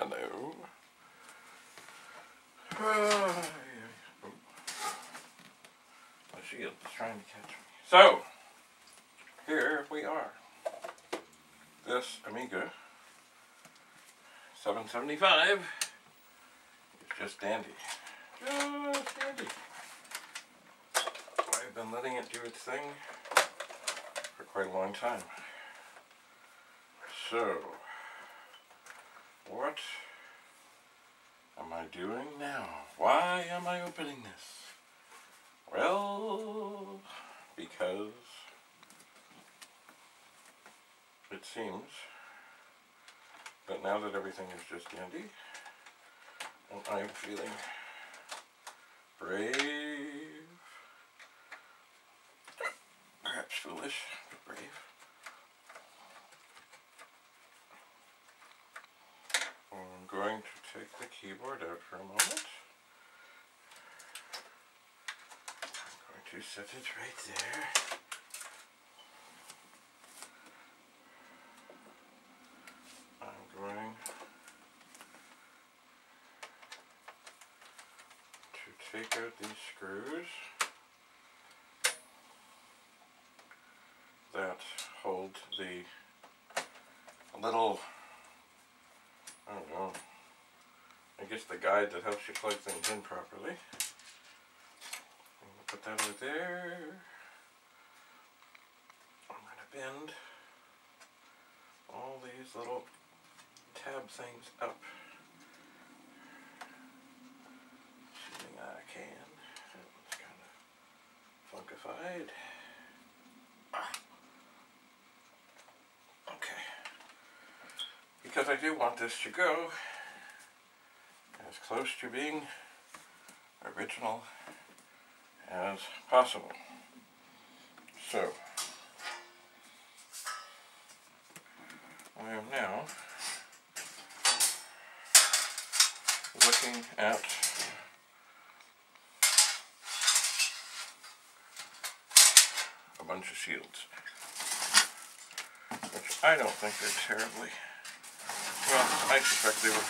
Hello. Uh, my shield's trying to catch me. So, here we are. This Amiga 775 is just dandy. Just dandy. I've been letting it do its thing for quite a long time. So, what am I doing now? Why am I opening this? Well, because it seems that now that everything is just dandy, and I'm feeling brave, perhaps foolish, but brave, I'm going to take the keyboard out for a moment. I'm going to set it right there. I'm going to take out these screws that hold the little Oh, I don't know. I guess the guide that helps you plug things in properly. Put that over there. I'm going to bend all these little tab things up. Assuming I can. It's kind of funkified. because I do want this to go as close to being original as possible. So, I am now looking at a bunch of shields, which I don't think are terribly well, I suspect they were.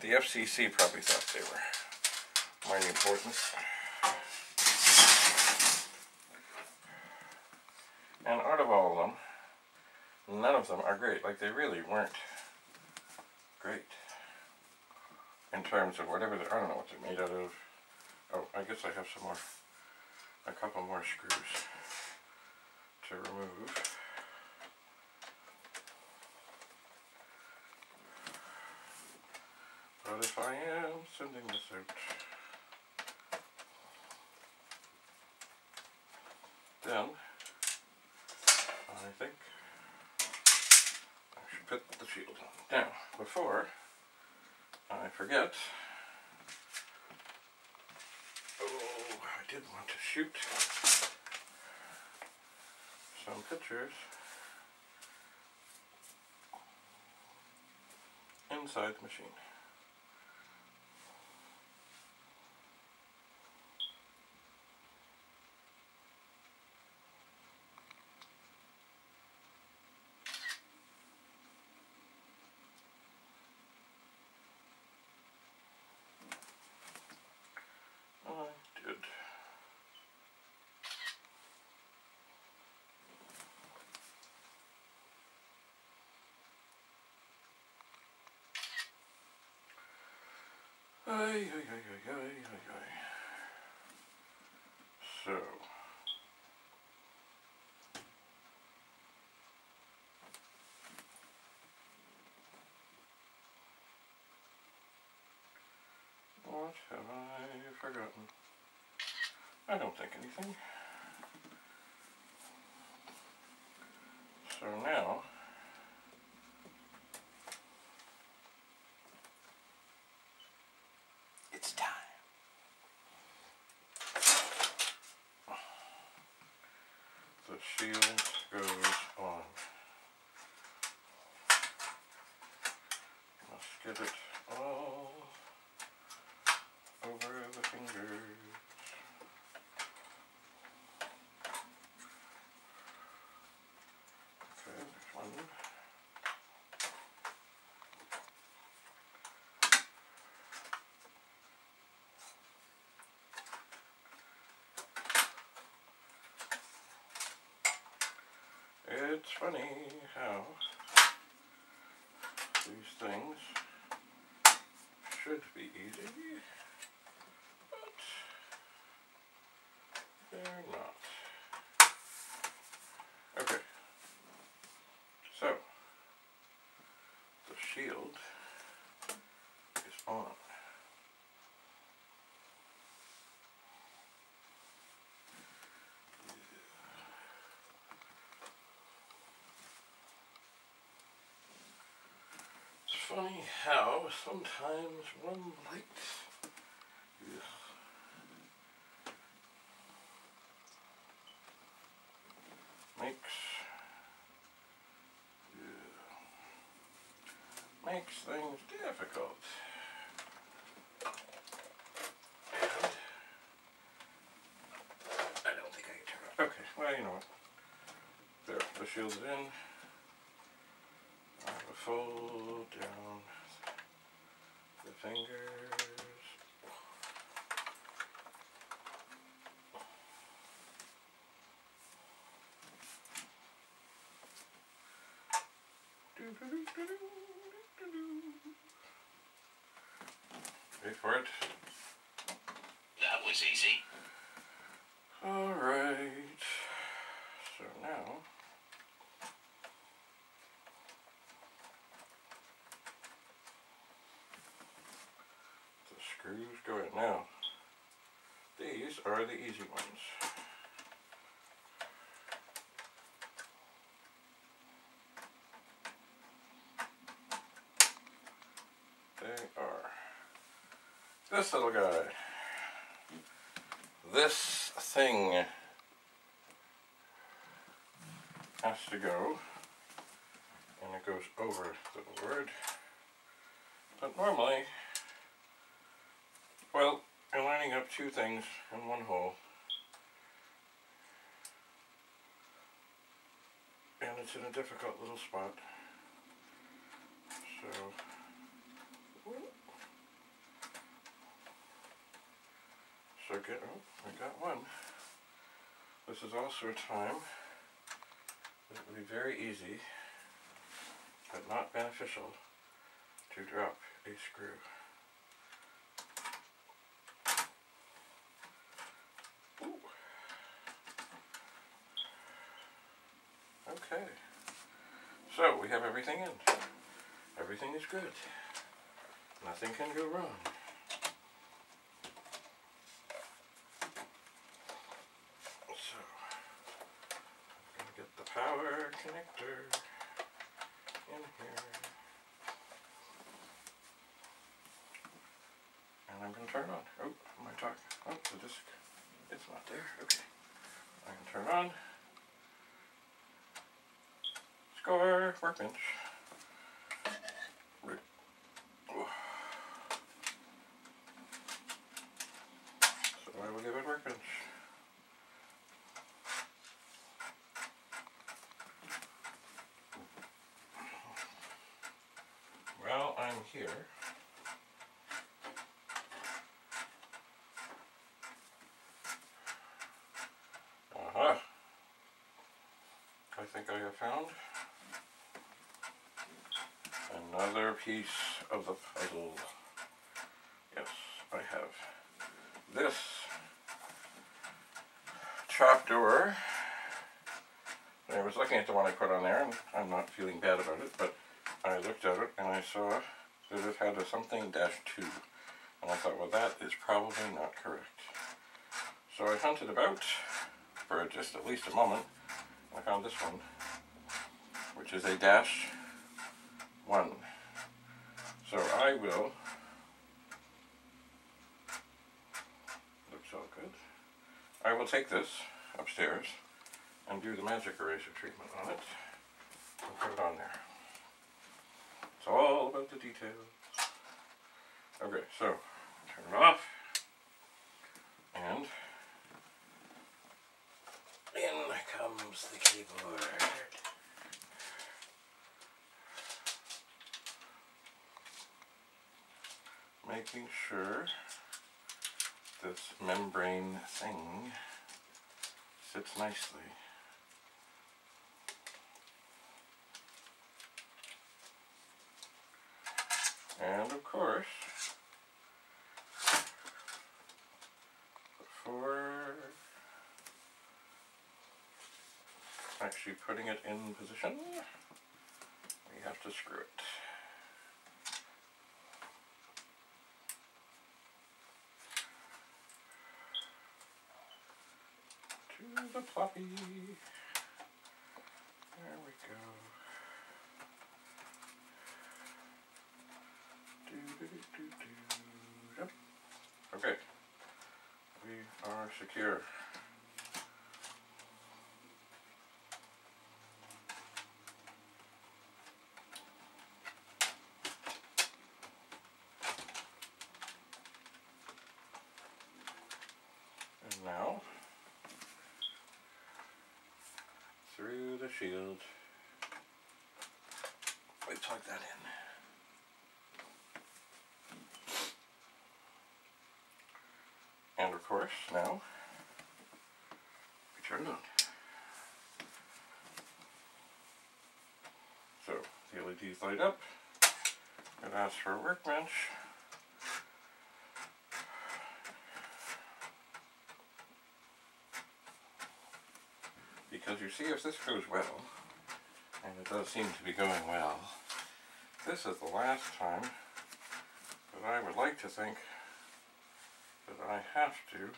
The FCC probably thought they were mighty important. And out of all of them, none of them are great. Like, they really weren't great. In terms of whatever they're, I don't know what they're made out of. Oh, I guess I have some more, a couple more screws to remove. But if I am sending this out, then I think I should put the shield on. Now, before I forget, oh, I did want to shoot some pictures inside the machine. Ay, ay, ay, ay, ay, ay, ay. So. What have I forgotten? I don't think anything. So now, shield goes on. Must get it all over the fingers. Okay, there's one. Funny how these things should be easy, but they're not. Okay, so the shield is on. It's funny how sometimes one light makes makes things difficult. And I don't think I can turn it. Okay, well you know what. There, the shield's in. Fold down the fingers. Wait for it. That was easy. Alright. So now the screws go in. Now these are the easy ones. They are this little guy. This thing has to go and it goes over the board. But normally, well, you're lining up two things in one hole. And it's in a difficult little spot. So, so get, oh, I got one. This is also a time it would be very easy, but not beneficial, to drop a screw. Okay. So we have everything in. Everything is good. Nothing can go wrong. So, I'm to get the power connector in here. And I'm going to turn on. Oh, am I talking? Oh, the disc. It's not there. Okay. I can turn on. Score, workbench. So I will give it workbench. Well, I'm here. Uh-huh. I think I have found another piece of the puzzle. Yes, I have this trapdoor. I was looking at the one I put on there, and I'm not feeling bad about it, but I looked at it and I saw that it had a something dash two. And I thought, well, that is probably not correct. So I hunted about for just at least a moment. I found this one, which is a dash one. So I will, looks all good. I will take this upstairs and do the magic eraser treatment on it and put it on there. It's all about the details. Okay, so turn it off and in comes the keyboard. making sure this membrane thing sits nicely. And of course, before actually putting it in position, we have to screw it. There we go. Do, do, do. Yep. Okay. We are secure. And now, through the shield, we plug that in. And of course, now, we turn it on. So, the LEDs light up. It asks for a workbench. Because you see, if this goes well, and it does seem to be going well, this is the last time that I would like to think that I have to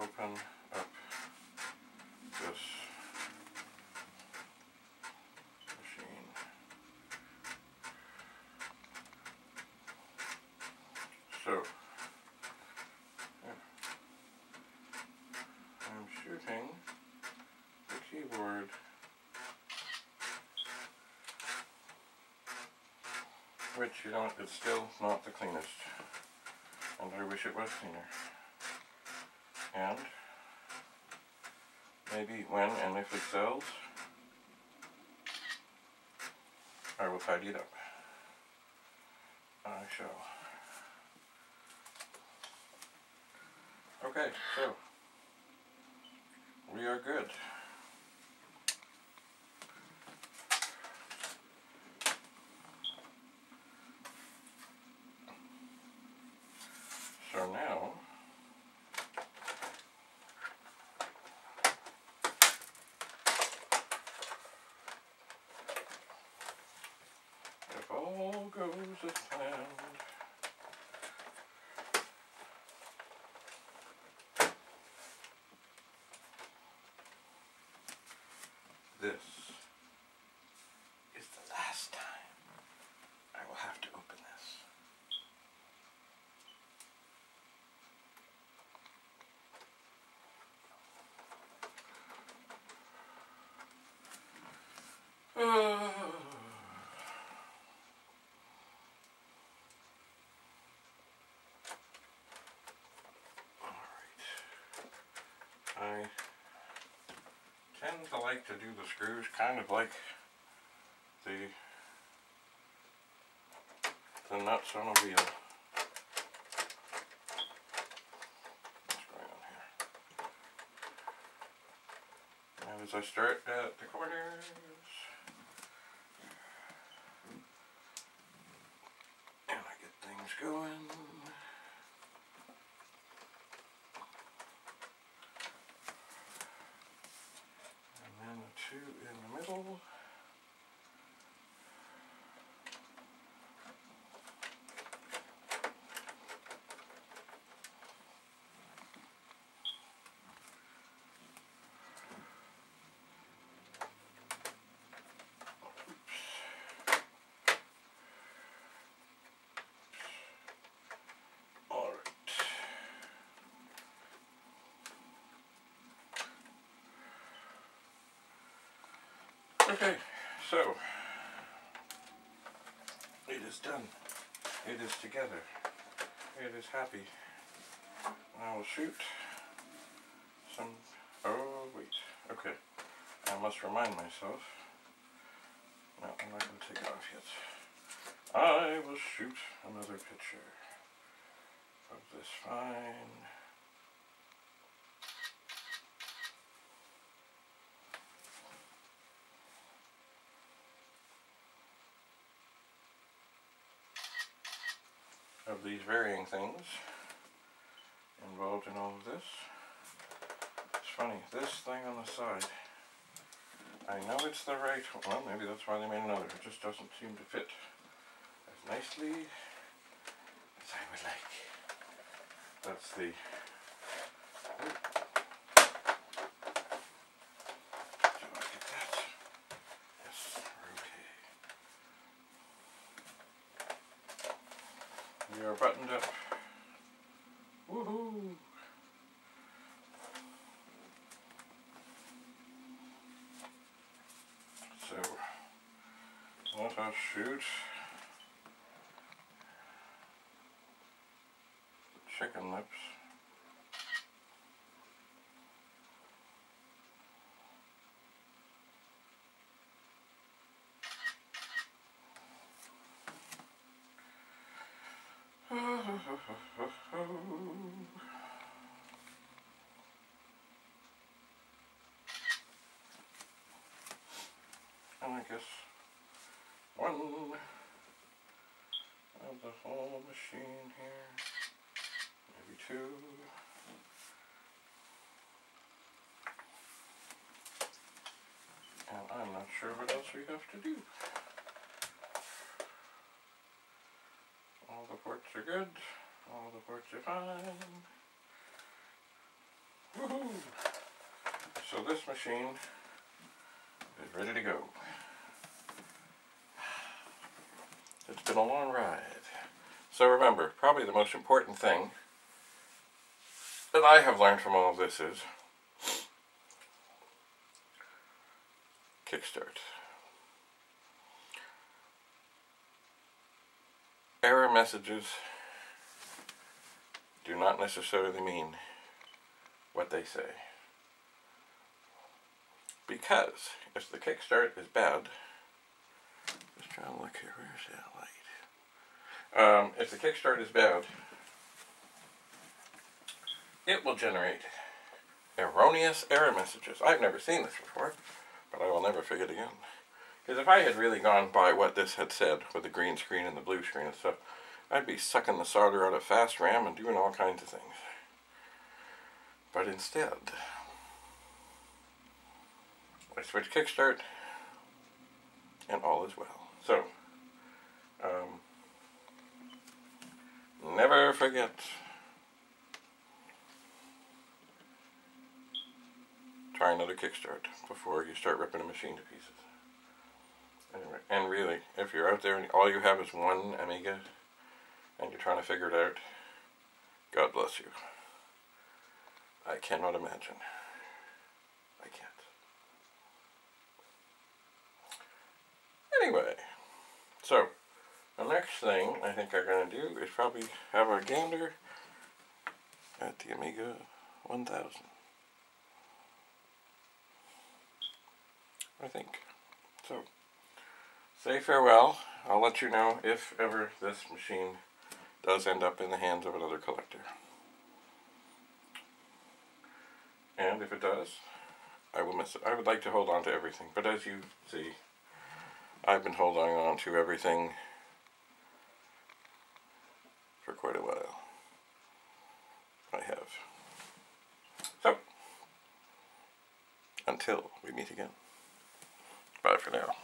open up this machine. So, yeah. I'm shooting the keyboard which you know it's still not the cleanest. And I wish it was cleaner. And maybe when and if it sells I will tidy it up. I shall. Okay so we are good Now, if all goes as planned, this is the last time I will have to open this. Alright. I tend to like to do the screws kind of like the the nuts on a wheel. As I start at the corners, and I get things going. And then the two in the middle. All right. Okay, so it is done. It is together. It is happy. I will shoot some. Oh wait. Okay. I must remind myself. No, I'm not going to take it off yet. I will shoot another picture of this fine. Of these varying things involved in all of this. It's funny, this thing on the side, I know it's the right, well maybe that's why they made another, it just doesn't seem to fit as nicely as I would like. That's the, do I get that? Yes, okay. We are buttoned up. Woohoo! So, let us shoot the chicken lips. Guess one of the whole machine here, maybe two. And I'm not sure what else we have to do. All the ports are good. All the ports are fine. Woohoo! So this machine is ready to go. It's been a long ride. So remember, probably the most important thing that I have learned from all of this is kickstart. Error messages do not necessarily mean what they say. Because if the kickstart is bad, trying to look here, where's that light? Um, if the kickstart is bad, it will generate erroneous error messages. I've never seen this before, but I will never forget again. Because if I had really gone by what this had said with the green screen and the blue screen and stuff, I'd be sucking the solder out of fast RAM and doing all kinds of things. But instead, I switch kickstart and all is well. So, um, never forget try another kickstart before you start ripping a machine to pieces. Anyway, and really, if you're out there and all you have is one Amiga and you're trying to figure it out, God bless you. I cannot imagine. I can't. Anyway, so the next thing I think I'm going to do is probably have a gander at the Amiga 1000. I think. So, say farewell. I'll let you know if ever this machine does end up in the hands of another collector. And if it does, I will miss it. I would like to hold on to everything, but as you see, I've been holding on to everything for quite a while. I have. So, until we meet again. Bye for now.